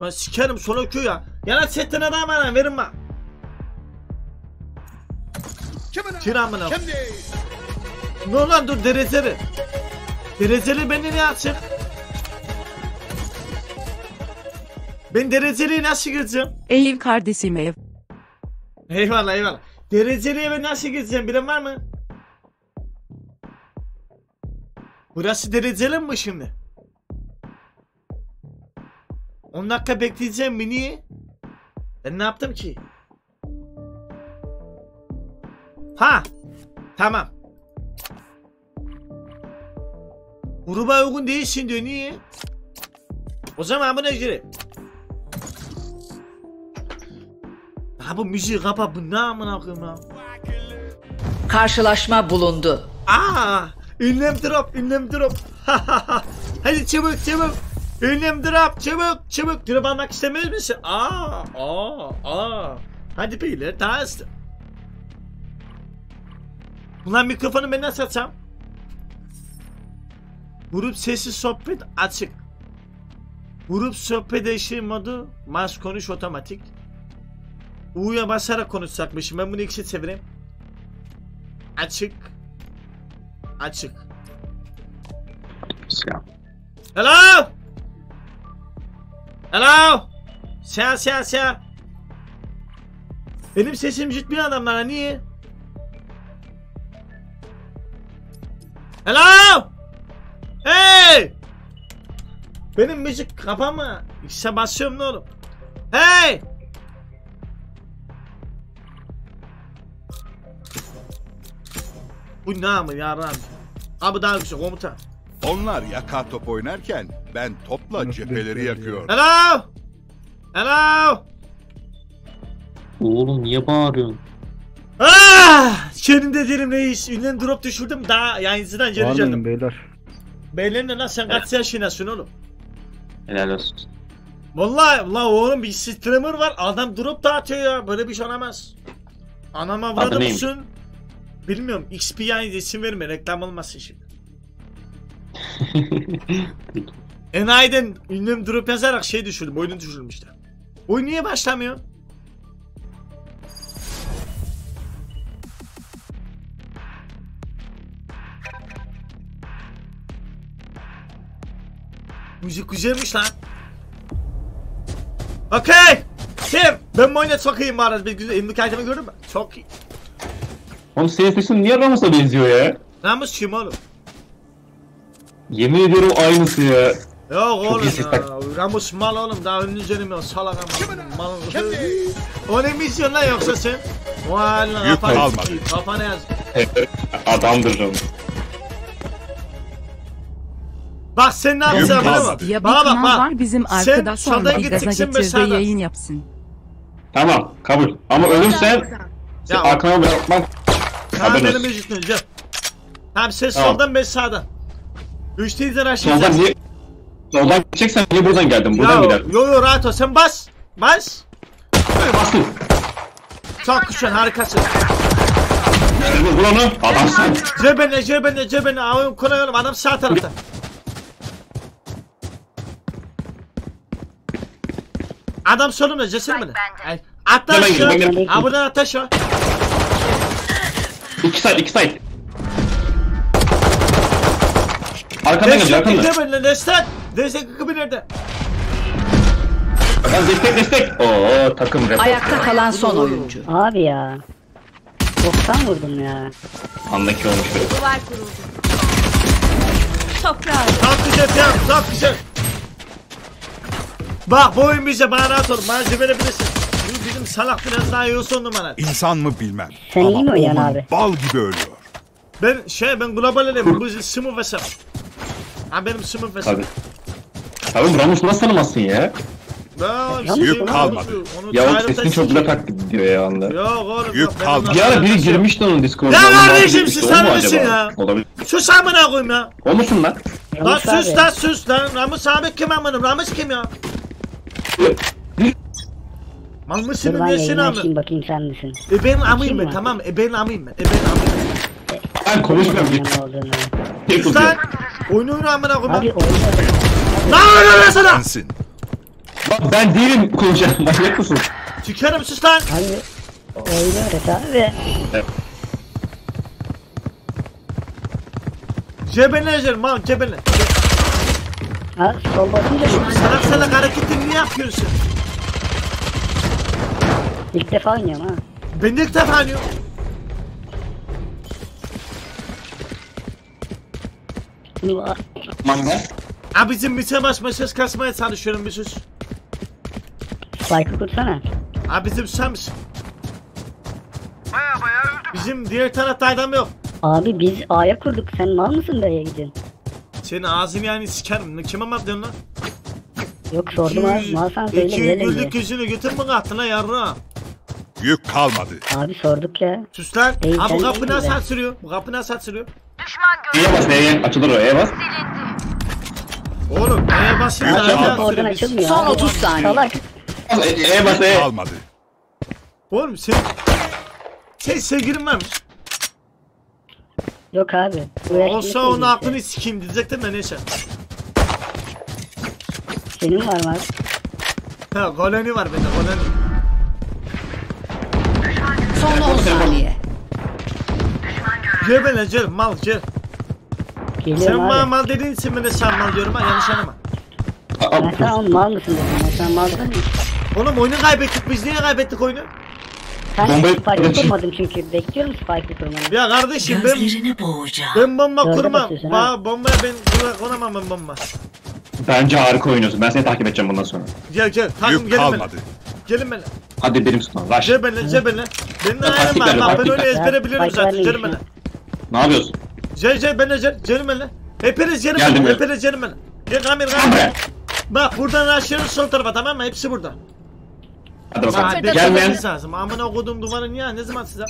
Ben sikerim solo Q ya. Yana setten adam bana verin bak. Kir amına. Ne lan dur dereceli. Dereceli beni ne açık? Ben dereceliye nasıl gireceğim? Ev kardeşim ev. Eyvallah eyvallah. Dereceliye ben nasıl gireceğim bilen var mı? Burası dereceli mi şimdi? 10 dakika bekleyeceğim mi niye? Ben ne yaptım ki? Ha! Tamam. Gruba uygun değilsin diyor niye? O zaman buna göre. Ha bu müziği kapa bu ne amına koyayım ya? Karşılaşma bulundu. Aa! Ünlem drop, ünlem drop. Hadi çabuk çabuk. Ünlem drop, çabuk çabuk. Drop almak istemez misin? Aa, aa, aa. Hadi beyler daha hızlı. Ulan mikrofonu ben nasıl açacağım? Grup sesi sohbet açık. Grup sohbet eşi modu mas konuş otomatik. U'ya basarak konuşacakmışım. Ben bunu ikisi çevireyim. Açık. Açık. Hello? Hello? Sen sen sen. Benim sesim gitmiyor adamlara niye? Hello? Hey! Benim müzik kapama. İşte basıyorum ne oğlum? Hey! Bu ne mı ya Rabbi? Abi daha güzel komutan. Onlar yaka top oynarken ben topla cepheleri yakıyorum. Hello? Hello? Oğlum niye bağırıyorsun? Ah! Senin de derim reis. Ünlem drop düşürdüm. Daha yayıncıdan geri Varmayın geldim. beyler. Beylerine lan sen kaç yaşındasın oğlum? Helal olsun. Vallahi la oğlum bir streamer var. Adam drop dağıtıyor ya. Böyle bir şey olamaz. Anam avradı Adı neymiş? mısın? Bilmiyorum. XP yayıncı isim verme. Reklam olmasın şimdi. Enayi'den ünlem drop yazarak şey düşürdüm. Oyunu düşürmüşler. Oyun niye başlamıyor? Müzik güzelmiş lan. Okey. Kim? Ben bu oyuna çok iyiyim bari. Bir güzel imlik item'i gördün mü? Çok iyi. Oğlum sesin niye Ramos'a benziyor ya? Namus kim oğlum? Yemin ediyorum aynısı ya. Yok oğlum iyi ses ya. bak. Ramus mal oğlum. Daha önünü canım yok. Salak ama. Mal. O ne misyon lan yoksa sen? Vay lan Yük kafanı sikeyim. Kafana yaz. Adamdır Ramos. Bak sen ne yapacaksın biliyor musun? kalmadı. Ya bir Bana bak kanal bak. var bizim Sen arkadaş soldan sonra gaza gideceksin getirdi sağdan. yayın yapsın. Tamam kabul. Ama ölürsen sen Ya- arkana bırakmak Tamam haberin benim olsun. döneceğim. Tamam sen Tamam. soldan ben sağdan. Üçteyiz de Soldan aşağıya. niye... Soldan gideceksen niye buradan geldin? Buradan gider. yo yo rahat ol sen bas. Bas. Bastın. Çok güzel harikasın. Şimdi vur onu. Adamsın. Cebene cebene cebene avım kolay oğlum adam sağ tarafta. Adam solumda beni. Ay, Atla aşağı. Ha buradan atla aşağı. İki side, iki side. Arkadan geliyor, cebene destek. Destek kıkı nerede? Lan destek, destek. Oo takım rap. Ayakta kalan son oyuncu. Abi ya. 90 vurdum ya. Andaki olmuş böyle. Çok güzel tamam çok güzel. Bak bu oyun bize bana rahat ol. Bana verebilirsin. Bu Bizim salak biraz daha iyi olsun numara. İnsan mı bilmem. Sen iyi mi oğlum abi? bal gibi ölüyor. Ben şey ben global elemim. Bu smooth hesap. Ha benim smooth hesap. Tabii. Abi Ramos nasıl tanımazsın ya? Ben- Yük onu- kalmadı. onu Ya o tariften sesin çok güzel taklit diyor ya anda. Yok oğlum Yük benim kalmadı. Bir ara biri girmişti onun Discord'a. Ya kardeşim, muhabbeti siz işte, o mu tanımışsın acaba? ya. Olabilir. Sus amına koyayım ya. O musun lan? Lan sus abi. lan sus lan. Ramus abi kim amınım? Ramus kim ya? Mal Dur mısın ben nesin yayını amı? açayım bakayım sen misin? E ben amıyım ben mı? tamam e ben amıyım ben. E ben amıyım. Ben konuşmuyorum. Bilmiyorum ne olduğunu. Tek Sus lan. Oyunu oyunu amına koyayım. Abi oyunda Lan oyunu oyna sana. Sensin. Bak ben değilim konuşan. Manyak mısın? Çıkarım sus lan. Abi oyunu öğret abi. Cebene ejder mal cebene. Ha sol basınca mı? Salak salak hareketini niye yapıyorsun? İlk defa oynuyorum ha. Ben de ilk defa oynuyorum. Manga. Abicim bir başıma ses kasmaya çalışıyorum bir sus. Spike'ı kursana. Abicim sen misin? Bizim diğer tarafta adam yok. Abi biz A'ya kurduk. Sen mal mısın B'ye gidiyorsun? Senin ağzını yani sikerim. Kime mal diyorsun lan? Yok sordum abi. Malsan söyle İki bilelim diye. güllük yüzünü götür mü kattın lan yarra? Yük kalmadı. Abi sorduk ya. Sus lan. Ha bu kapı nasıl açılıyor? Bu kapı nasıl açılıyor? E'ye bas E'ye. Açılır o E'ye bas. Oğlum eğer basayım da oradan açılmıyor. Son abi. 30 saniye. Salak. Bas, E- E'ye bas Yük E'ye. kalmadı. Oğlum sen... Sen sevgilin varmış. Yok abi. Bu yaşta Olsa değil onun işte. aklını sikeyim diyecektim de neyse. Senin var mı abi? Ha goleni var bende goleni. Son 10 saniye. Gel bana gel mal gel. Sen Geliyorum bana abi. mal dediğin için ben de sen mal diyorum ha yanlış anlama. Sana oğlum mal mısın dedim. Sana mal dedim. Oğlum oyunu kaybettik biz niye kaybettik oyunu? Sen Bombayı- Spike'ı kurmadın çünkü. Bekliyorum Spike'ı kurmanı. Ya kardeşim ben ben bomba Dörde kurmam. basıyorsun Ba bombaya ben kura- konamam ben bomba. Bence harika oynuyorsun. Ben seni takip edeceğim bundan sonra. Gel gel takım Yük gelin benimle. kalmadı. Gelin benimle. Hadi benim. Rush. Gel benimle gel benimle. Benim Ya, taktikler, bak ben taktikler. öyle ezbere Ya, biliyorum taktikler zaten gelin benimle. Ne yapıyorsun? Gel gel benimle gel gelin benimle. Hepiniz gelin benimle geldim. hepiniz gelin benimle. Gel kamera. buraya. Bak buradan aşağıya sol tarafa tamam mı? Hepsi burada. Hadi Bak bakalım. Gelmeyen. lazım. Amına koduğum duvarın ya ne zaman size?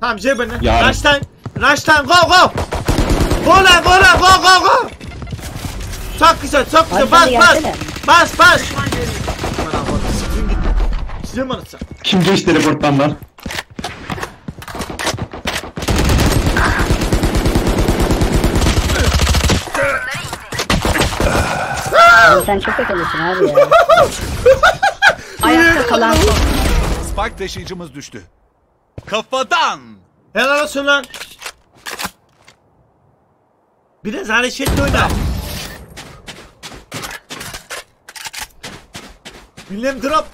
Tamam gel benimle. Yarın. Rush'tan. Rush'tan go go. Go lan go lan go go go. Çok güzel çok güzel bas bas. Bas bas. Size mi anlatsam? Kim geçti teleporttan lan? Abi sen çok akıllısın abi ya. Ayakta kalan son. Spike taşıyıcımız düştü. Kafadan. Helal olsun lan. Biraz hareketli oyna. Bilmem drop.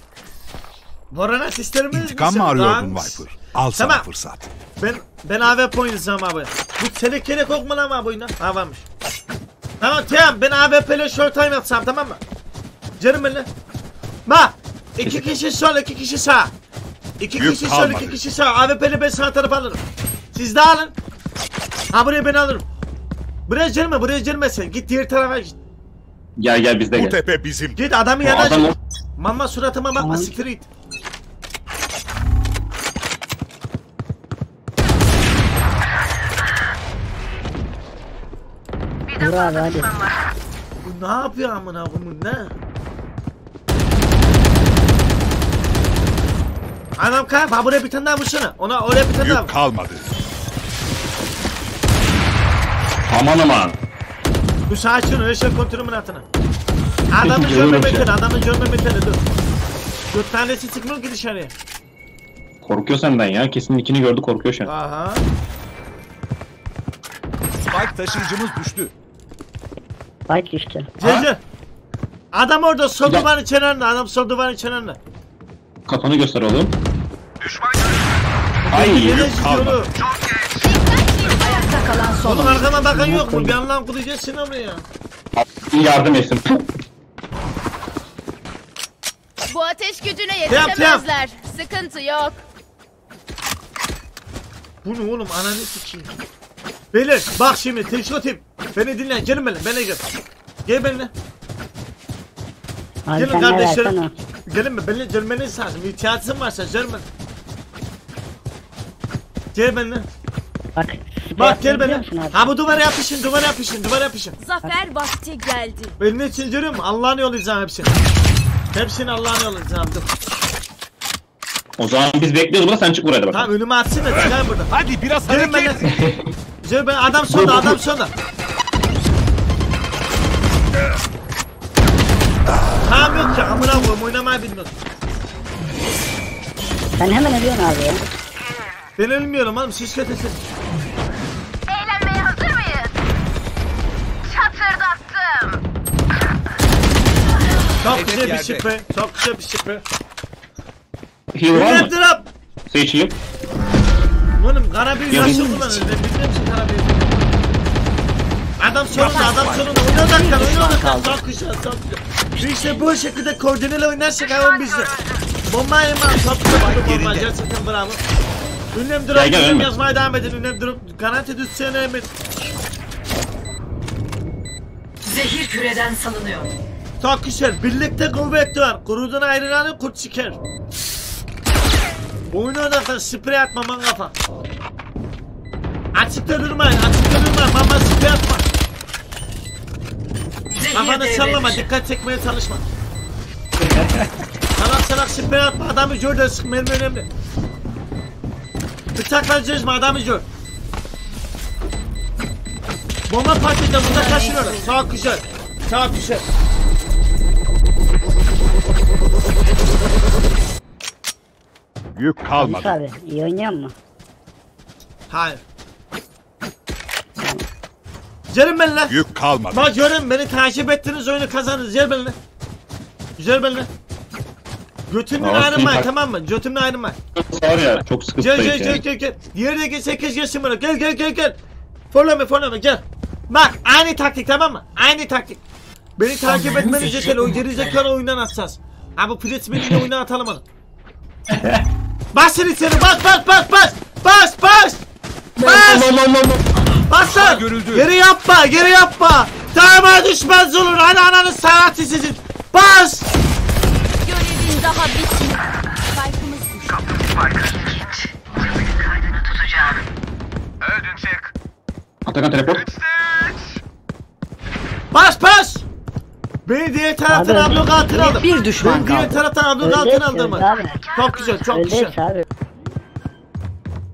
Varana sistemimiz İntikam mı arıyordun Viper? Al sana Tamam. fırsat. Ben ben AWP oynayacağım abi. Bu yok mu lan abi oyuna? Ha varmış. Tamam tamam ben AWP ile short time atsam tamam mı? Canım benimle. Bak. iki kişi sol iki kişi sağ. İki kişi sol kalmadı. iki kişi sağ. AWP ile ben sağ tarafa alırım. Siz de alın. Ha buraya ben alırım. Buraya gelme buraya gelme sen. Git diğer tarafa git. Gel gel bizde Bu gel. tepe bizim. Git adamı Bu yana adam. Mama suratıma bakma siktir git. Dur abi hadi. Bu ne yapıyor amına koyayım ne? Adam kayıp ha buraya bir tane daha vursana. Ona oraya bir tane daha vur. Yük kalmadı. Aman aman. Bu sakin öyle şey kontrolümün altına. Adamın görme şey. adamın görme meteri dur. Dört tanesi çıkmıyor ki dışarıya. Korkuyor senden ya. Kesin ikini gördü korkuyor şu an. Aha. Spike taşıyıcımız düştü. Spike düştü. Cece. Adam orada sol Bir dakika. duvarın kenarında, adam sol duvarın kenarında. Kafanı göster oğlum. Ay. Nereye Yük gidiyor kalmadı. oğlum? Ayakta kalan son Oğlum oyuncu. arkama bakan yok mu? Bir anlam kulayacaksın oraya. Yardım etsin. Bu ateş gücüne yetişemezler. Sıkıntı yok. Bu ne oğlum ananı sikeyim. Beyler bak şimdi tek tip. Beni dinle gelin benimle bana gel. Gel benimle. Abi Gelin kardeşlerim. Gelin mi? Benimle gelmeniz lazım. İhtiyacın varsa gelin benimle. Gel benimle. Bak. Bak gel biliyor benimle. Ha bu duvara yapışın duvara yapışın duvara yapışın. Zafer vakti geldi. Ben ne için görüyor musun? Allah'ın yollayacağım hepsini. Hepsini Allah'ın yollayacağım dur. O zaman biz bekliyoruz burada sen çık buraya da Tamam bakalım. önüme atsın da çıkar burada. Hadi biraz Gelin hareket. benimle. Gel ben adam sonda adam sonda. Koyayım oynamayı bilmiyorum. Sen hemen ölüyorsun abi ya. Ben ölmüyorum oğlum siz kötüsünüz. Eğlenmeye hazır mıyız? Çatırdattım. Çok Hedef güzel bir yerde. şifre. Çok güzel bir şifre. Heal var mı? drop. Sage heal. Oğlum karabüyü nasıl kullanır? Ben bilmiyorum ki karabüyü. Adam sorun adam sorun. Oyna odaklan oyna odaklan. Çok güzel çok güzel. İşte bu şekilde koordineli oynarsak hayvan bizde. Bomba yemem. Güzel bir bomba. Gerçekten bravo. Ünlem drop. Gel, gel, Ünlem yazmaya devam edin. Ünlem drop. Garanti düşsene emin. Zehir küreden salınıyor. Güzel. Birlikte kuvvet var. Kurudun ayrılanı kurt siker. Oyuna odaklan. Sprey atma man kafa. Açıkta durmayın. Açıkta durmayın. Mama sprey atma. Kafanı sallama. Dikkat çekmeye çalışma. salak salak sprey atma. Adamı gör de sık. Benim önemli. Bıçakla çözme. Adamı gör. Bomba patlayacak. Burada kaçırıyorlar. Çok güzel. Çok güzel. Yük kalmadı. abi iyi oynuyor mu? Hayır. Gelin benimle. Yük kalmadı. Bak görün beni takip ettiniz oyunu kazandınız. Gel benimle. Güzel benimle. Götümden Aa, ayrılmayın iyi. tamam mı? Götümden ayrılmayın. Var ya çok Gel sıkıntıdayız gel gel yani. gel gel. Gel 8 gelsin bana. Gel gel gel gel. Follow me follow me gel. Bak aynı taktik tamam mı? Aynı taktik. Beni takip etmeniz yeter. O gerizekalı oyundan atacağız. Ha bu Pritchman'in oyundan atalım onu. Basın içeri bas bas bas bas. Bas bas. Bas. Lan. Bas lan. görüldü. Geri yapma geri yapma. Daima düşmez olur. Hadi ananın sanatı sizin. Bas. Görevin daha bitmedi. Farkımız düştü. Atakan teleport. Bas bas. Beni diğer taraftan Abi, abluk altına aldım. Bir düşman Beni diğer kaldı. taraftan abluk altına aldım. Çok güzel çok güzel. abi.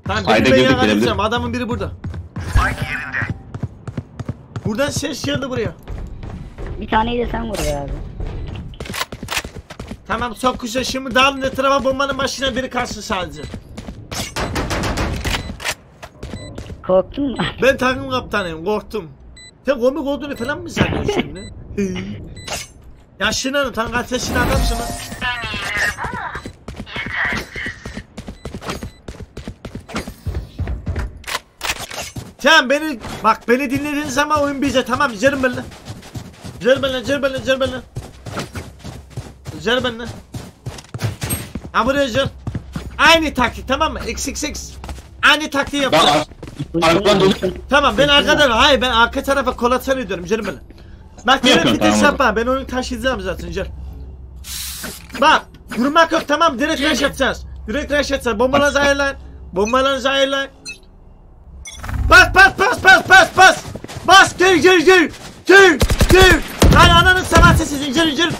Tamam Sayda biri ben girdik, yakalayacağım. gelebilir. Adamın biri burada. Buradan ses geldi buraya. Bir taneyi de sen vuruyor abi. Tamam çok güzel. Şimdi dağılın etrafa bombanın başına biri kalsın sadece. Korktun mu? Ben takım kaptanıyım. Korktum. Sen komik olduğunu falan mı sanıyorsun şimdi? ya Şınan'ın tam kaç yaşında adamsın lan. Tamam beni bak beni dinlediğin zaman oyun bize tamam güzelim benimle. Güzel benimle güzel benimle güzel benimle. Güzel benimle. Ha buraya gel. Aynı taktik tamam mı? XXX. Aynı taktiği yapacağız. ar arkadan dolu. Tamam ben arkadan hayır ben arka tarafa kolatsan ediyorum canım benim. Bak vites Tamam, yapma ben onu taşıyacağım zaten canım. Bak vurmak yok tamam direkt rush atacağız. Direkt rush atacağız bombalarınızı ayarlayın. Bombalarınızı ayarlayın. Bas bas bas bas bas bas. Bas gir gir gir. Gir gir. Lan ananın sanatı sizin gir gir.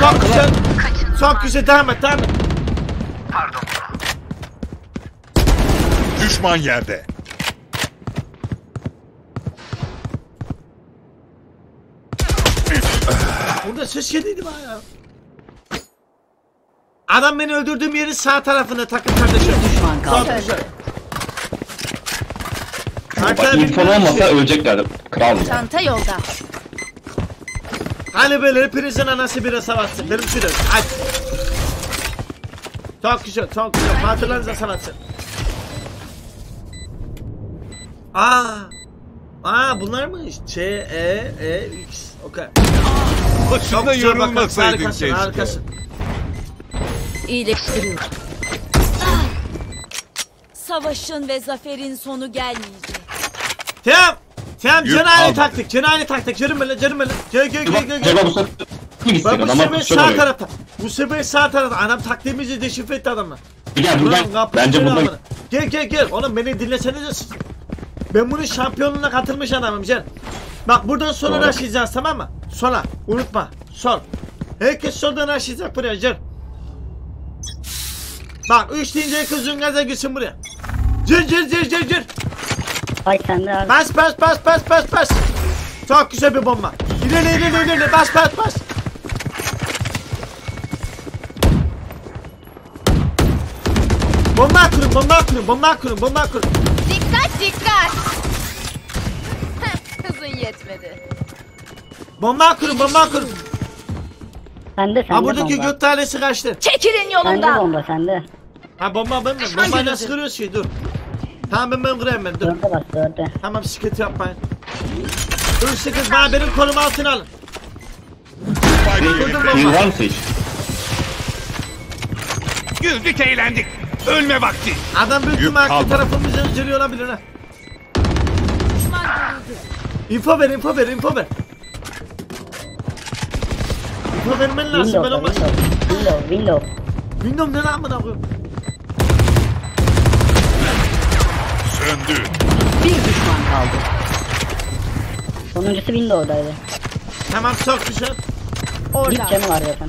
Çok güzel. Çok güzel devam et devam et. Düşman yerde. Burada ses geliydi bana ya. Adam beni öldürdüğüm yerin sağ tarafında takım kardeşim. Düşman Çok kaldı. Bak Hatta info bilmiyorum olmasa öleceklerdi. Kral ya. Çanta yolda. Hani böyle hepinizin anası bire savaşsın. Benim de. Hadi. Çok güzel, çok güzel. Hatırlarınıza savaşsın. Aa. Aa bunlarmış. C, E, E, X. Okey. Başında Güzel, bakın, yorulmasaydın Harikasın, keşke. harikasın. İyileştiriyorum. Savaşın ve zaferin sonu gelmeyecek. Tamam. Tamam, Yürü, can aldım. taktik, can aynı taktik. Canım böyle, canım böyle. Gel, gel, gel, gel. gel. Acaba bu sefer bu adamlar sefer sağ tarafta. Bu sefer sağ tarafta. Anam taktiğimizi deşifre etti adamlar. Gel Ulan buradan. kapı Bence buradan. alın. Gel gel gel. Oğlum beni dinlesenize siz. Ben bunun şampiyonluğuna katılmış adamım gel. Bak buradan sola Doğru. başlayacağız tamam mı? Sola. Unutma. Sol. Herkes soldan başlayacak buraya gel. Bak üç deyince herkes züngaza gitsin buraya. Gel gel gel gel gel. Ay sen abi. Bas bas bas bas bas bas. Çok güzel bir bomba. İleri ileri ileri bas bas bas. Bomba kurun bomba kurun bomba kurun bomba kurun. Dikkat dikkat. Hızın yetmedi. Bomba kurun bomba kurun. Sende sende Ha buradaki bomba. göt tanesi kaçtı. Çekilin Sende bomba sende. Ha bomba ben mi? Bombayla sıkılıyoruz şey dur. Tamam ben ben kırayım ben dur. Dörde bas dörde. Tamam sıkıntı yapmayın. Dur sıkıntı bana benim kolumu altına alın. Mı hiç? Güldük eğlendik. Ölme vakti. Adam büyük Yük ihtimalle kalmadı. tarafımızdan üzülüyor olabilir ha. Info ver, info ver, info ver. Info vermen lazım ben olmaz. window, window, window. Ne lan bana koyayım. Söndü. Bir düşman kaldı. Sonuncusu window'daydı. Tamam çok güzel. İlk canı var zaten.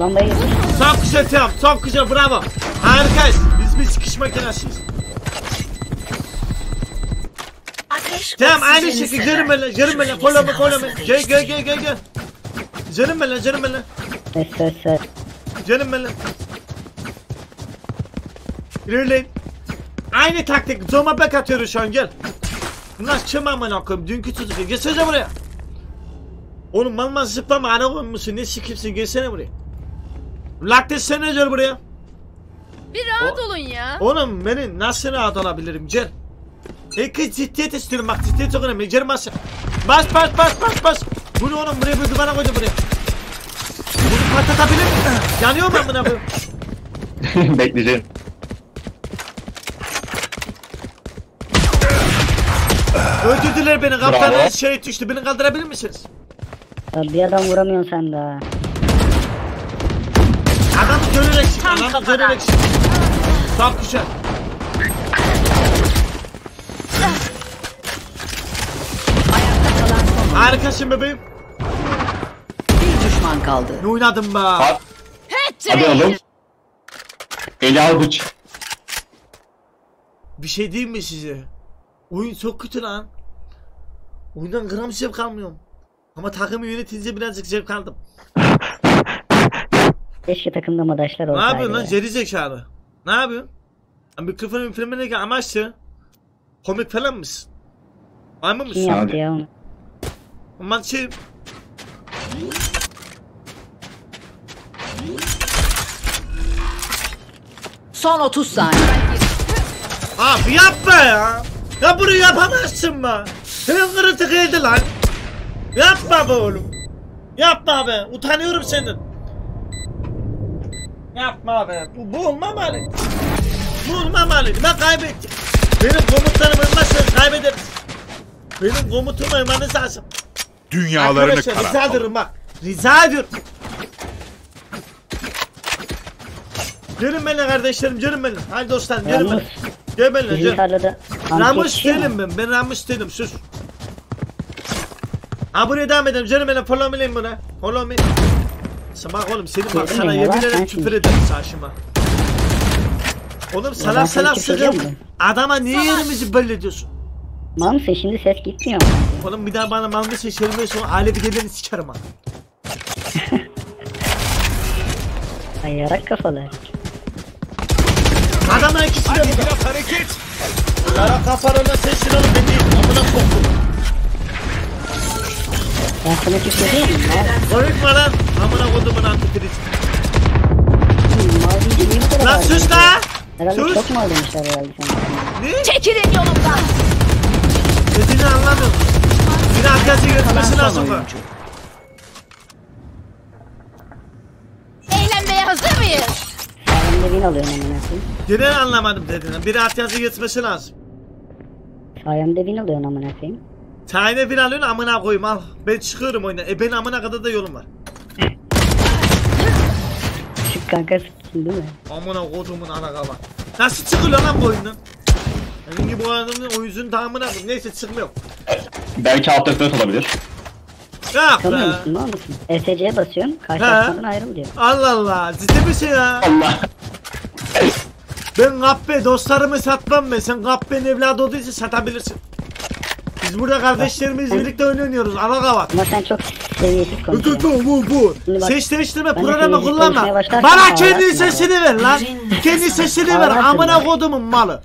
Lambayı getir. Çok güzel tamam, çok güzel bravo. Harikayız. Biz bir sıkış makinesiyiz. Ateş Tamam aynı şekilde canım benimle, canım benimle, follow me, follow me. Gel gel gel gel gel. Canım benimle, canım ses. Canım benimle. İlerleyin. Aynı taktik. Zoma back atıyoruz şu an gel. Bunlar kim amına koyayım? Dünkü çocuk. Gelsene buraya. Oğlum mal mal zıplama ana koymuşsun. Ne sikimsin gelsene buraya. Latte sen ne gel buraya. Bir rahat olun ya. Oğlum beni nasıl rahat olabilirim gel. İki ciddiyet istiyorum bak ciddiyet çok önemli. Gel bas. Bas bas bas bas bas. Bunu oğlum buraya bir duvara koydum buraya. Bunu patlatabilir miyim? Yanıyor mu amına koyayım? Bekleyeceğim. Öldürdüler beni kaptanın şey düştü. Beni kaldırabilir misiniz? Ya bir adam vuramıyorsun sen daha. Adamı görerek çık. Tam Adamı görerek çık. Çok güzel. Harikasın bebeğim. Bir düşman kaldı. Ne oynadım be. Hadi, hadi oğlum. Eli al bıç. Bir şey diyeyim mi size? Oyun çok kötü lan. Oyundan gram zevk almıyorum. Ama takımı yönetince birazcık zevk aldım. Keşke takımda madaşlar Ne olsaydı. yapıyorsun lan geri zekalı? Ne yapıyorsun? Lan Mikrofonu üflemene amaçlı. Komik falan mısın? Maymun Kim musun? yaptı Hadi. ya onu? Aman şey... Son 30 saniye. Abi yapma ya. Ya bunu yapamazsın be. Senin kırıtık yedi lan. Yapma be oğlum. Yapma be. Utanıyorum senden. Yapma be. Bu, bu olmamalı. Bu olmamalı. Ben kaybettim. Benim komutlarım olmazsa kaybederiz. Benim komutum uymanız lazım. Dünyalarını Arkadaşlar rica ediyorum bak. Rica ediyorum. Gelin benimle kardeşlerim gelin benimle. Hadi dostlarım gelin benimle. Gel benimle gel. Ramus değilim ben. Ben Ramus değilim. Sus. Ha buraya devam edelim. Canım benim follow me'leyim buna. Follow me. Sen bak oğlum senin bak sana yemin ederim küfür ederim saçıma. Oğlum sana salak küfür söylüyorum. Adama niye yerimizi belli ediyorsun? Mal mısın şimdi ses gitmiyor mu? Oğlum bir daha bana mal mı seçelim sonra aile bir geleni sikerim ha. Ay yarak kafalı. Adamın ikisi de burada. Hareket. Yara kafarına seçsin oğlum beni değil. Amına koktum. Ben sana küfür ediyorum mu? Mal, Konuşma lan. Amına kodumun antikrist. deyince niye bu kadar Lan sus ediyorsun? lan. Herhalde Sus. çok mal demişler herhalde sana. Ne? Çekilin yolumdan. Dediğini anlamıyorum. Bir arkadaşı yönetmesi Kalan lazım mı? Eğlenmeye hazır mıyız? Sayemde win alıyorum hemen koyayım. Gene anlamadım dediğini. Bir arkadaşı yönetmesi lazım. Sayemde win alıyorsun amına koyayım. Tane bir alıyorsun amına koyayım al. Ben çıkıyorum oyuna. E benim amına kadar da yolum var. Çık kanka sıkıntı değil mi? Amına kodumun ana kaba. Nasıl çıkılıyor lan bu oyundan? Benim gibi bu adamın oyuncunun tamamına koyayım. Neyse çıkmıyor. Belki alt F4 olabilir. Yok Tanıyor be. musun mal mısın? ESC'ye basıyorsun karşılaşmadan ayrıl diyor. Allah Allah. Ciddi bir şey ya. Allah. Ben Gabbe dostlarımı satmam ben. Sen Gabbe'nin evladı olduğu için satabilirsin. Biz burada kardeşlerimizle birlikte oyun oynuyoruz. Ana kavat. Ama sen çok seviyesiz Bu konuşuyorsun. bu bu. Şimdi bak, Ses değiştirme programı kullanma. Bana kendi sesini ver lan. Kendi sesini ver. Amına bak. kodumun malı.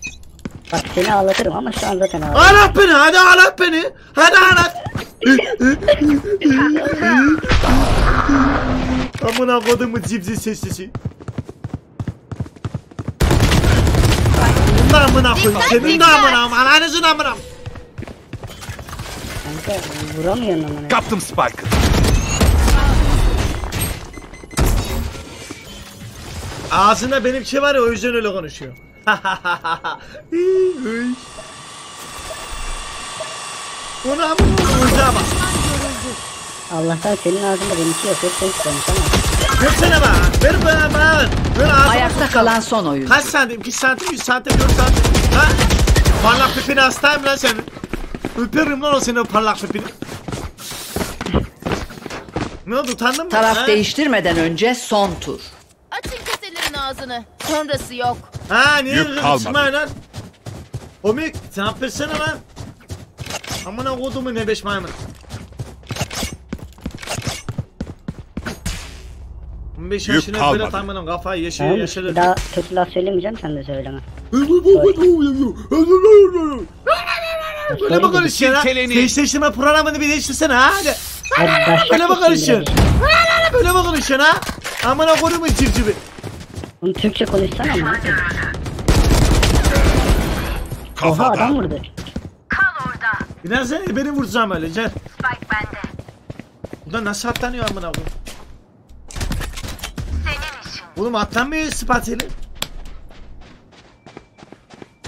Bak seni ağlatırım ama şu an zaten ağlatıyorum. Ağlat beni hadi ağlat beni. Hadi ağlat. Amına kodumun cipsi. Senin de amına koy. Senin de amına. Ananızın amına. Kanka vuramıyorsun ama. Kaptım Spike'ı. Ağzında benimki var ya o yüzden öyle konuşuyor. Ona amına koyacağım bak. Allah'tan senin ağzında benimki yok. Hep sen ama. Versene bana. Ver bana bana. ver. Ağzıma Ayakta kalan son oyuncu. Kaç santim? 2 santim, 3 santim, 4 santim. Ha? Parlak pipini hastayım lan senin. Öperim lan o senin o parlak pipini. Ne oldu utandın mı? Taraf ha? değiştirmeden önce son tur. Açın keselerin ağzını. Sonrası yok. Ha niye Yük kalmadı. lan? Komik sen yapırsana lan. Amına kodumu ne beş maymun. 15 Yük yaşına böyle tamamının kafayı mı? yaşadı. Bir daha kötü laf söylemeyeceğim sen de söyleme. Böyle mi konuşuyorsun ha? Değiştirme programını bir değiştirsene ha. Hadi. Böyle mi konuşuyorsun? Böyle mi konuşuyorsun ha? Amına kodumun civcivi. Oğlum Türkçe konuşsana ama. Oha adam vurdu. Biraz sen beni vuracağım öyle gel. Burada nasıl atlanıyor amına koyayım? Oğlum atlanmıyor spateli.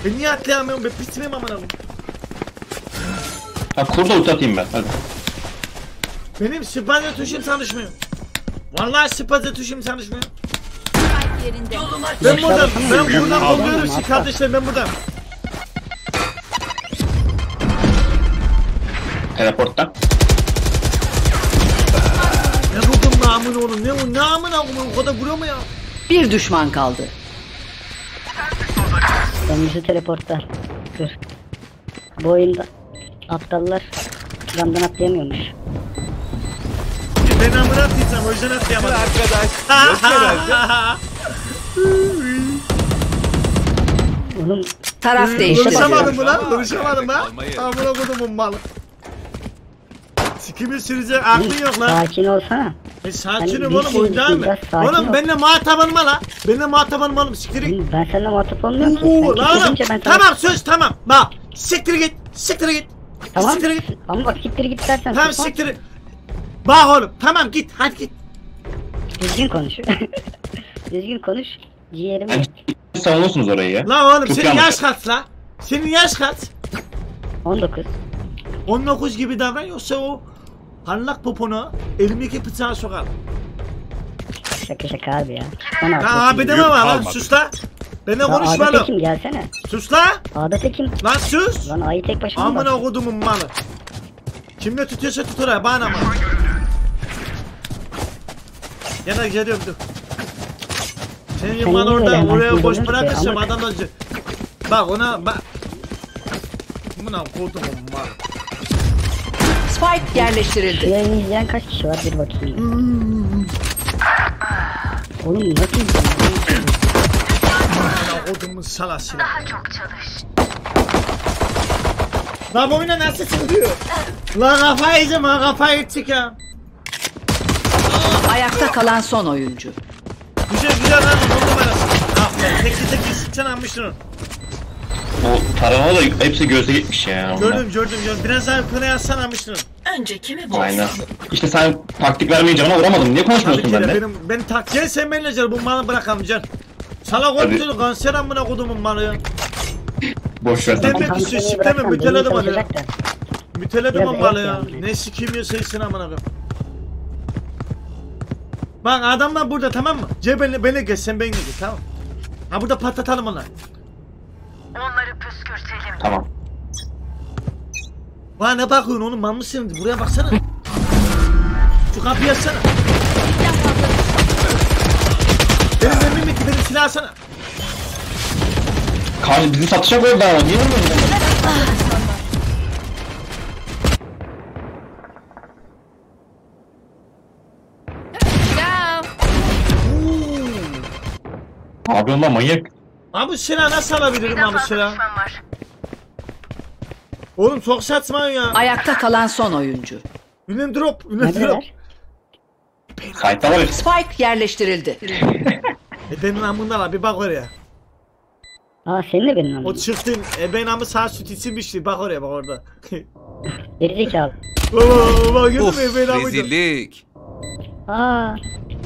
Ben niye atlayamıyorum? Ben bitmeyeyim amına koyayım. Ha kurda ulti atayım ben. Hadi. Benim spateli tuşum çalışmıyor. Vallahi spateli tuşum çalışmıyor. Yerinde. Ben buradan, ben buradan buluyorum sizi kardeşler ben buradan. Teleporttan. Ne buldum namını oğlum ne o namına oğlum o kadar vuruyor mu ya? Bir düşman kaldı. Önümüzü teleportlar. Dur. Bu oyunda aptallar camdan atlayamıyormuş. Ben amına atlayacağım o yüzden atlayamadım. Arkadaş. Oğlum Taraf değiştirdi. Konuşamadım mı lan? Konuşamadım ha? Amına kodumun malı. Sikimi sürecek aklın yok lan. sakin olsana. E sakinim Hani oğlum şey mı? Oğlum ol. benimle muhatap olma la. Benimle muhatap olma oğlum siktir git. Ben seninle muhatap olmuyorum ki. Oo Sen lan oğlum. Tamam söz tamam. Bak siktir git. Siktir git. Tamam. Siktir git. Ama bak siktir git dersen Tamam susmam. siktir git. Bak oğlum tamam git hadi git. Düzgün konuş. Düzgün konuş. Ciğerimi Yani savunuyorsunuz orayı ya. La oğlum Çok senin yanlış. yaş kaç la? Senin yaş kaç? 19. 19 gibi davran yoksa o parlak poponu elimdeki bıçağa sokar. Şaka şaka abi ya. 16. Ya abi deme var lan sus la. Benimle Ya konuşma lan. Tekim gelsene. Sus la. Ağda Tekim. Lan sus. Lan ayı tek başına mı Amına kodumun malı. Kim ne tutuyorsa tutur ha bana mı? Ya da geliyorum dur. Senin niye orada oraya boş bırakırsam adam da Bak ona bak. Amına kodumun malı. Spike yerleştirildi. Yayını izleyen kaç kişi var bir bakayım. Oğlum nasıl izliyorsun? Amına kodumun salası. Daha çok çalış. Lan bu oyuna nasıl çıkıyor? Lan kafayı yiyeceğim ha kafayı yiyecek ya. Ayakta kalan son oyuncu. Güzel güzel lan on numarası. Aferin tekli tekli sıçan almışsın onu. O tarama da hepsi gözle gitmiş ya. ondan. Gördüm gördüm gördüm. Biraz daha yukarı yazsan almıştın onu. Aynen. İşte sen taktik vermeyince bana vuramadım. Niye konuşmuyorsun benimle? benim, ben taktiğe sen benimle canım bu malı bırakalım. Salak Tabii. olmuşsun kanser amına kodumun malı ya. Boş ver. Dem- sen. Ben Tam bir şey seni siklemem, bıraksam müteledim onu ya. Müteledim o malı ya. Ne sikimiyor sayısın amına koyayım. Bak adamlar burada tamam mı? Ce benimle, benimle geç sen benimle geç tamam? Ha burada patlatalım onları. Tamam. Bana ne bakıyorsun oğlum mal mısın? Buraya baksana. Şu kapıyı açsana. Öndeki benim silah sana. Kanka bizi satışa koydular ama niye vurmadın? Abi onlar manyak. Abi silah nasıl alabilirim abi silah? Oğlum çok saçmayın ya. Ayakta kalan son oyuncu. Ünlem drop, ünlem drop. Kayıtta var. Spike yerleştirildi. E benim amında var bir bak oraya. Aa senin de benim O anlamım. çıktın e benim amı sağ süt içinmişti. Bak oraya bak orada. Gerizekalı. Baba baba gördün mü e benim amı? rezillik. Aa.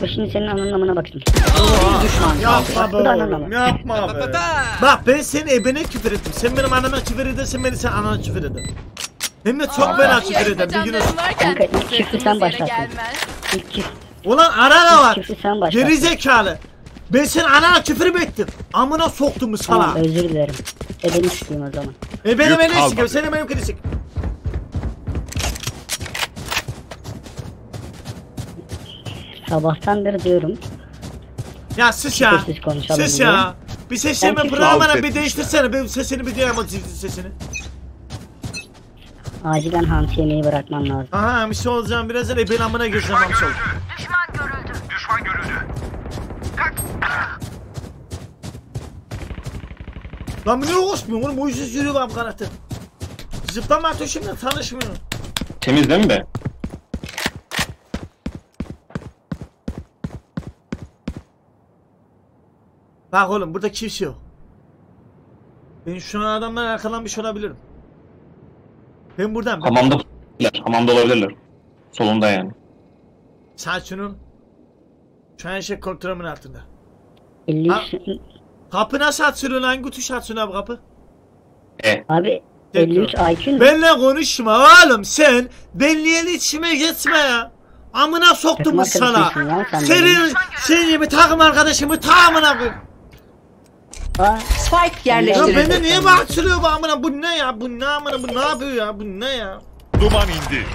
Bu şimdi senin anlamına baksın. Bir düşman. Yapma Bu da be oğlum yapma be. Bak ben senin ebene küfür ettim. Sen benim anama küfür edersin beni sen anana küfür eder. Hem de çok fena küfür eder. Bir gün olsun. Kanka ilk çifti sen başlattın. İlk çift. Ulan ara da var. Çifti sen başlattın. Geri zekalı. Ben senin anana küfür mü ettim? Amına soktum mu Tamam sana? özür dilerim. E beni sikeyim o zaman. E benim Yük beni kalmadı. sikim. Senin benim kedi sik. Sabahtandır diyorum. Ya sus ya. Sessiz konuşalım Sus diye. ya. Bir seslenme Belki programına rahatsız bir etmişler. değiştirsene. Benim sesini bir duyayım o zil sesini. Acilen hamsi yemeği bırakmam lazım. Aha bir şey olacağım birazdan e ben amına gireceğim amca ol. Lan bu ne koşmuyor oğlum? O yüzden yürüyor bu kanatı. Zıplama atıyor şimdi tanışmıyor. Temiz değil mi be? Bak oğlum burada kimse yok. Ben şu an adamdan arkalanmış olabilirim. Ben buradan Hamamda olabilirler. Hamamda olabilirler. Solunda yani. Selçuk'un şu an şey kontrolümün altında. 53 Kapı nasıl açılıyor lan? Hangi tuş açılıyor abi kapı? E. abi 53 IQ ne? Benle konuşma oğlum sen benliğe içime geçme ya. Amına soktum mu sana? arkadaşısın lan sen Senin, benim. senin gibi takım arkadaşımı tamamına koy. Aa, Spike Ya yerleştirildi. bende niye bu açılıyor bu amına? Bu ne ya? Bu ne amına? Bu ne yapıyor ya? Bu ne ya? Duman indi.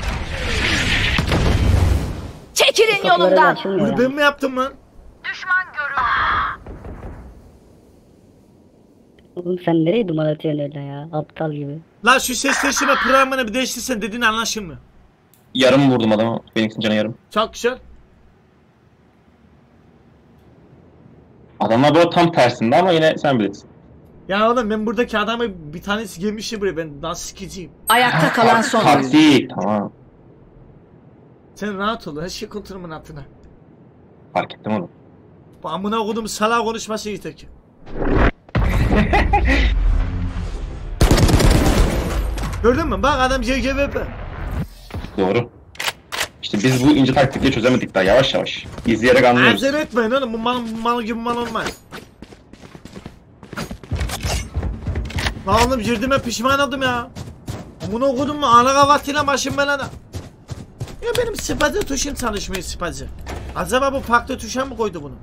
Çekilin kapıları da yolumdan. açılmıyor Bunu yani. ben mi yaptım lan? Oğlum sen nereye duman atıyorsun öyle ya? Aptal gibi. Lan şu sesleşme programını bir değiştirsen dediğin anlaşılmıyor. Yarım vurdum adamı. Phoenix'in canı yarım. Çok güzel. Adamlar böyle tam tersinde ama yine sen bilirsin. Ya oğlum ben buradaki adamı bir tanesi girmişti buraya ben nasıl sikeceğim? Ayakta kalan son oyuncu. Taktik. Tamam. Sen rahat ol her şey kontrolümün altına. Fark ettim onu. Bu amına kodum salak konuşması yeter ki. Gördün mü? Bak adam CGVP. Doğru. İşte biz bu ince taktikleri çözemedik daha yavaş yavaş. İzleyerek anlıyoruz. Acele etmeyin oğlum bu mal, bu mal gibi mal olmaz. Lan oğlum girdiğime pişman oldum ya. Amına kodum mu? Ana kavatıyla başım belada. Ya benim spazı tuşum çalışmıyor spazı. Acaba bu farklı tuşa mı koydu bunu?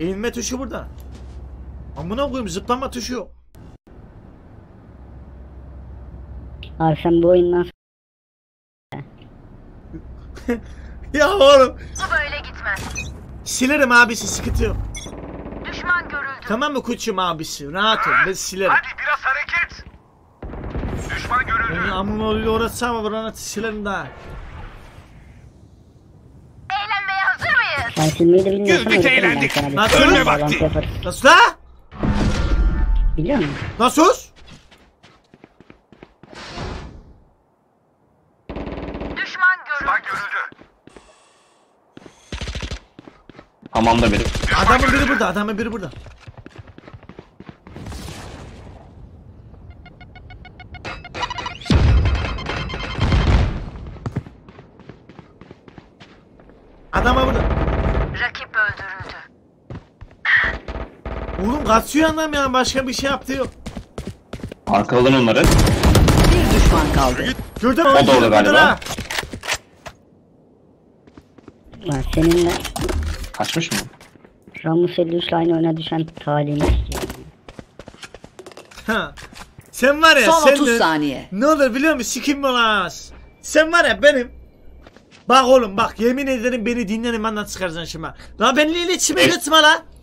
Eğilme tuşu burada. Amına koyayım zıplama tuşu yok. Abi sen bu oyundan Ya oğlum. Bu böyle gitmez. Silerim abisi sıkıntı yok. Düşman görüldü. Tamam mı kuçum abisi? Rahat ol ben silerim. Hadi biraz hareket. Düşman görüldü. Onun amına oluyor orası ama buranı silerim daha. Sen silmeyi de bilmiyorsan Güldük, ben eğlendik. Nasıl? şey. Bağlantı vakti. Nasıl la? Biliyor musun? Nasıl? Hamamda biri. Adamın biri burada, adamın biri burada. Oğlum kaçıyor anlam ya başka bir şey yaptı yok. Arkaladım onları. Bir düşman kaldı. Gördün mü? O da orada galiba. Lan seninle Kaçmış mı? Ramus 53 ile aynı oyuna düşen talihini istiyorum. Ha. Sen var ya Son sen 30 de- saniye. Ne olur biliyor musun? Sikim olamaz. Sen var ya benim. Bak oğlum bak yemin ederim beni dinlenin benden çıkaracaksın şimdi. La benimle iletişime geçme la.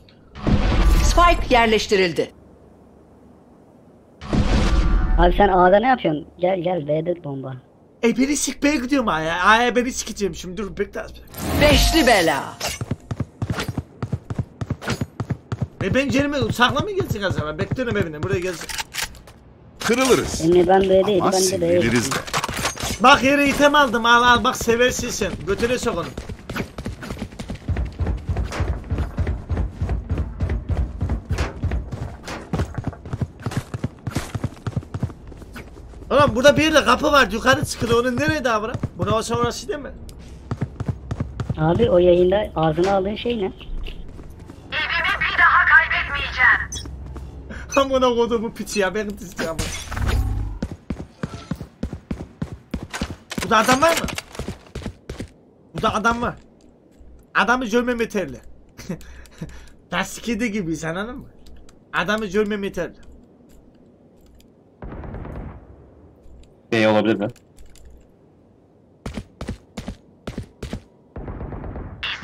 Spike yerleştirildi. Abi sen A'da ne yapıyorsun? Gel gel B'de bomba. E beni sikmeye gidiyorum aya. Aya beni sikeceğim şimdi dur bekle. Beşli bela. E ben yerime sakla mı gelsin acaba? Bekliyorum evine buraya gelsin. Kırılırız. Emre ben B'deydi Ama ben de B'ye sinirleriz de. Bak yere item aldım al al bak seversin sen. Götüne sok onu. Oğlum burada bir yerde kapı var yukarı çıkılıyor onun nereye daha bura? Buna olsa orası değil mi? Abi o yayında ağzına aldığın şey ne? Evimi bir daha kaybetmeyeceğim. Amına kodumu piçi ya ben istiyorum. Burada adam var mı? Burada adam var. Adamı görmem yeterli. Taskide gibiyiz anladın mı? Adamı görmem yeterli. B olabilir mi?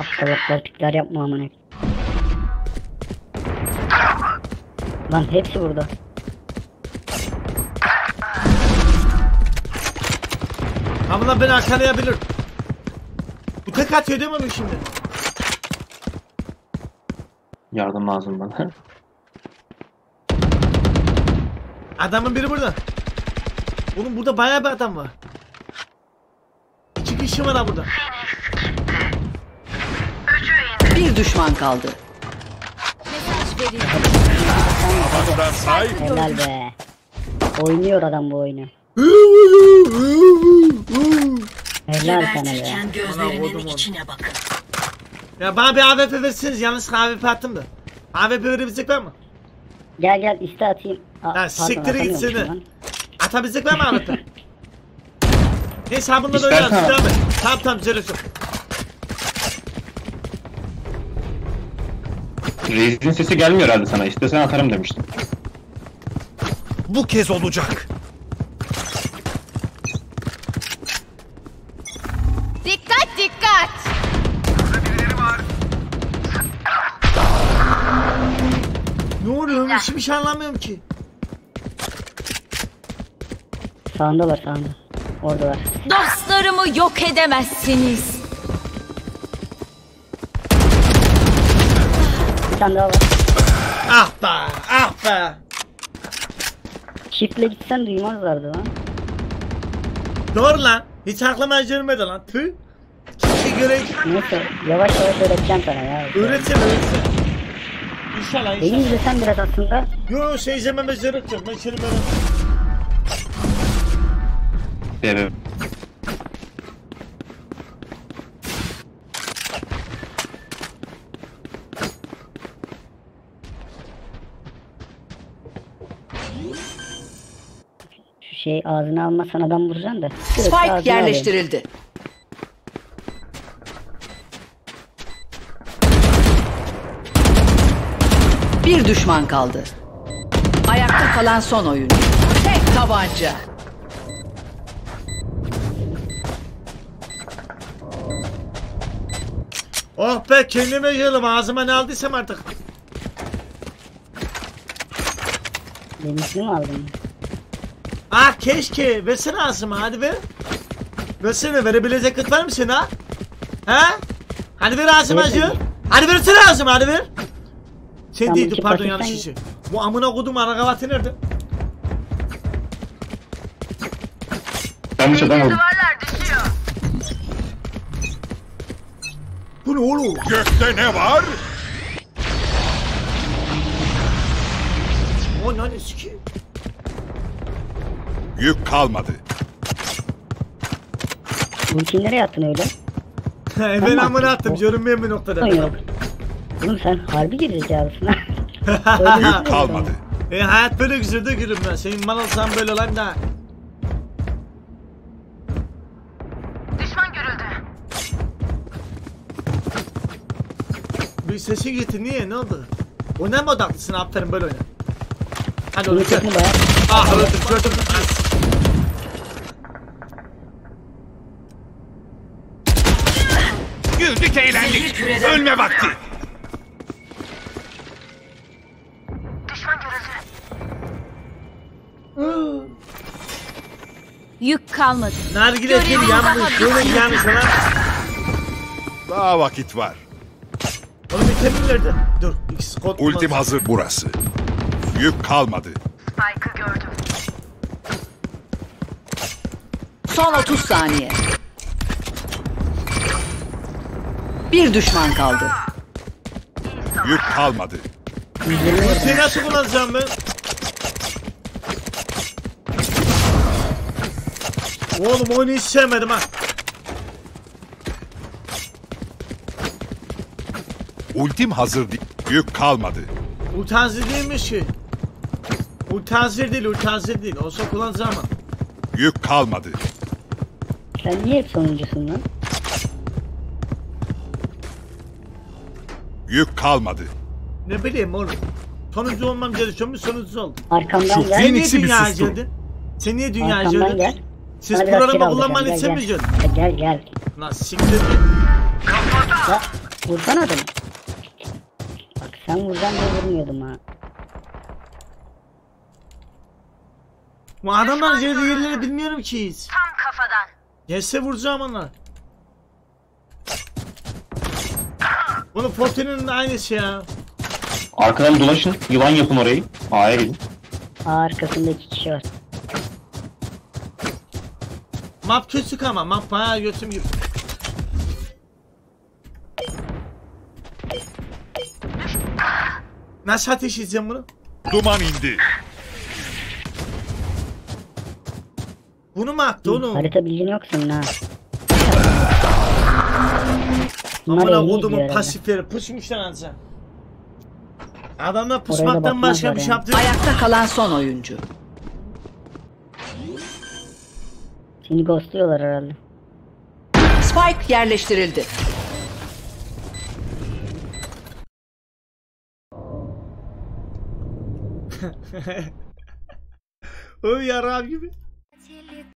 Aptalıklar pikler yapma amına. Lan hepsi burada. Ama beni arkalayabilir. Bu tek atıyor değil mi bu şimdi? Yardım lazım bana. Adamın biri burada. Oğlum burada bayağı bir adam var. İki kişi var ha burada. Bir düşman kaldı. Hasan say. Helal be. Oynuyor adam bu oyunu. Helal sana be. Ya bana bir AWP versiniz yanlış AWP attım da. AWP verebilecek var mı? Gel gel iste atayım. A- pardon, siktir atamıyormuşum gitsene. lan. Atabilecek var mı AWP? Neyse ha bununla da oynarız al. devam et. Tamam tamam güzel olsun. Reis'in sesi gelmiyor herhalde sana. İstesen atarım demiştim. Bu kez olacak. Dikkat dikkat. Ne oluyor? Hiçbir şey anlamıyorum ki. Sağındalar sağında. Oradalar. Dostlarımı yok edemezsiniz. Bir tane daha var. Ah be ah be. Çiftle gitsen duymazlardı lan. Doğru lan. Hiç aklıma gelmedi lan. Tüh. Kimse göre Neyse yavaş yavaş öğreteceğim sana ya. öğretsen öğretsen. İnşallah inşallah. izlesen biraz aslında. Yo şey izlememe gerek yok. Ben seni böyle... B. Şu şey ağzına almazsan adam vuracaksın da. Ağzına Spike alıyorsun. yerleştirildi. Bir düşman kaldı. Ayakta kalan son oyuncu. Tek tabanca. Oh be kendime geldim ağzıma ne aldıysam artık. Benimkini mi aldın? Ah keşke versene ağzıma hadi ver. Versene verebilecek kıt var mı senin ha? Ha? Hadi ver ağzıma acı. Hadi versene ağzıma hadi ver. Sen Tamam, değildi pardon yanlış kişi. Bu amına kodum aragavatı nerede? Ben dışarıdan vurdum. Bu ne oğlum? Gökte ne var? O ne siki? Yük kalmadı. Ultiyi nereye attın öyle? ben amına attım görünmeyen bir noktada. Yok. Oğlum sen harbi gerizekalısın ha. Yük kalmadı. e hayat böyle güzel de gülüm ben. Senin mal olsan böyle olan da. Sesi getir niye ne oldu? Oyuna mı odaklısın aferin böyle oyna. Hadi gel. sesini bayağı Ah öldüm gördüm. Güldük eğlendik. Ölme vakti. Yük kalmadı. Nargile Görevim yanmış. Şöyle yanmış lan. Daha vakit var. Nerede? Dur. X kod. Ultim hazır burası. Yük kalmadı. Spike'ı gördüm. Son 30 saniye. Bir düşman kaldı. Yük kalmadı. Ultiyi nasıl kullanacağım ben? Oğlum oyunu hiç sevmedim ha. Ultim hazır değil. Yük kalmadı. Ultazir değilmiş ki. Ultazir değil, ultazir değil. Olsa kullanacağım ama. Yük kalmadı. Sen niye hep sonuncusun lan? Yük kalmadı. Ne bileyim oğlum. Sonuncu olmam gerekiyor mu? Sonuncu oldum. Arkamdan Şu gel. Sen niye Phoenix'i bir dünya susturun. girdin? Sen niye dünya Arkamdan girdin? gel. Siz Sana biraz kill programa alacağım, kullanmanı gel, gel. Ya Gel gel. Lan siktir. Ya vursana adamı. Sen vuracaksın diye vurmuyordum ha. Bu adamlar yeri yerleri bilmiyorum ki hiç. Tam kafadan. Gelse vuracağım ona. Bunun Fortune'nin de aynısı ya. Arkadan dolaşın. Yılan yapın orayı. A'ya gidin. Aa, arkasında iki kişi var. Map küçük ama map bayağı götüm gibi. Nasıl ateş edeceğim bunu? Duman indi. Bunu mu attı oğlum? Harita bilgin yok senin ha. Amına kodumun pasifleri pusmuşlar anca. Adamlar pusmaktan başka bir şey yaptı. Ayakta kalan son oyuncu. Seni ghostluyorlar herhalde. Spike yerleştirildi. Oy yarar gibi.